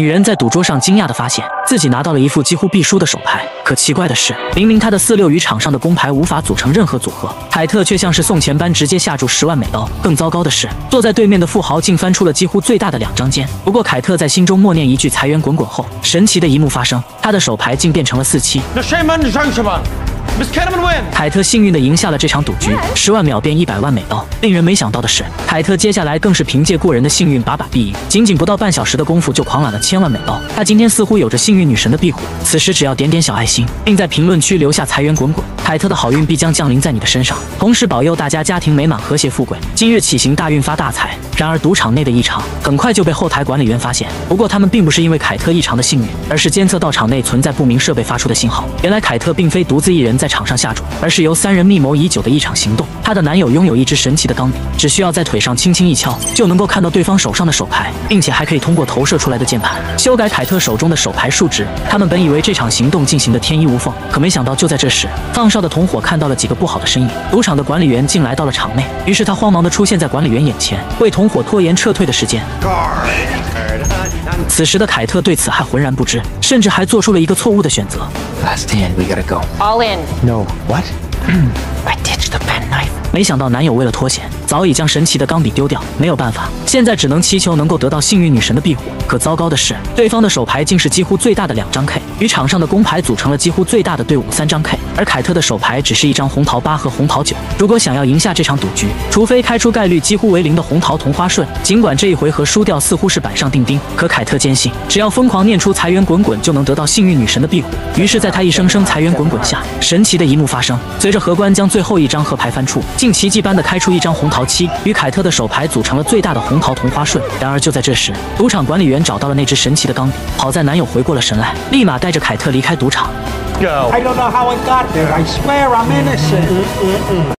女人在赌桌上惊讶地发现自己拿到了一副几乎必输的手牌。可奇怪的是，明明她的四六与场上的公牌无法组成任何组合，凯特却像是送钱般直接下注十万美刀。更糟糕的是，坐在对面的富豪竟翻出了几乎最大的两张尖。不过凯特在心中默念一句“财源滚滚”后，神奇的一幕发生，他的手牌竟变成了四七。那谁瞒你上去吧凯特幸运地赢下了这场赌局，十万秒变一百万美刀。令人没想到的是，凯特接下来更是凭借过人的幸运把把必赢，仅仅不到半小时的功夫就狂揽了千万美刀。他今天似乎有着幸运女神的庇护，此时只要点点小爱心，并在评论区留下财源滚滚，凯特的好运必将降临在你的身上，同时保佑大家家庭美满和谐富贵，今日起行大运发大财。然而赌场内的异常很快就被后台管理员发现，不过他们并不是因为凯特异常的幸运，而是监测到场内存在不明设备发出的信号。原来凯特并非独自一人在场上下注，而是由三人密谋已久的一场行动。她的男友拥有一支神奇的钢笔，只需要在腿上轻轻一敲，就能够看到对方手上的手牌，并且还可以通过投射出来的键盘修改凯特手中的手牌数值。他们本以为这场行动进行的天衣无缝，可没想到就在这时，放哨的同伙看到了几个不好的身影。赌场的管理员竟来到了场内，于是他慌忙地出现在管理员眼前，为同伙拖延撤退的时间。此时的凯特对此还浑然不知，甚至还做出了一个错误的选择。Last hand, we gotta go. All in. No, what? I ditch the pen knife. 没想到男友为了脱险，早已将神奇的钢笔丢掉。没有办法，现在只能祈求能够得到幸运女神的庇护。可糟糕的是，对方的手牌竟是几乎最大的两张 K，与场上的公牌组成了几乎最大的队伍三张 K，而凯特的手牌只是一张红桃八和红桃九。如果想要赢下这场赌局，除非开出概率几乎为零的红桃同花顺。尽管这一回合输掉似乎是板上钉钉，可凯特坚信，只要疯狂念出财源滚滚，就能得到幸运女神的庇护。于是，在他一声声财源滚滚下，神奇的一幕发生。随着荷官将最后一张和牌翻出，竟奇迹般的开出一张红桃七，与凯特的手牌组成了最大的红桃同花顺。然而就在这时，赌场管理员找到了那只神奇的钢笔。好在男友回过了神来，立马带着凯特离开赌场。I don't know how I got there. I swear I'm innocent.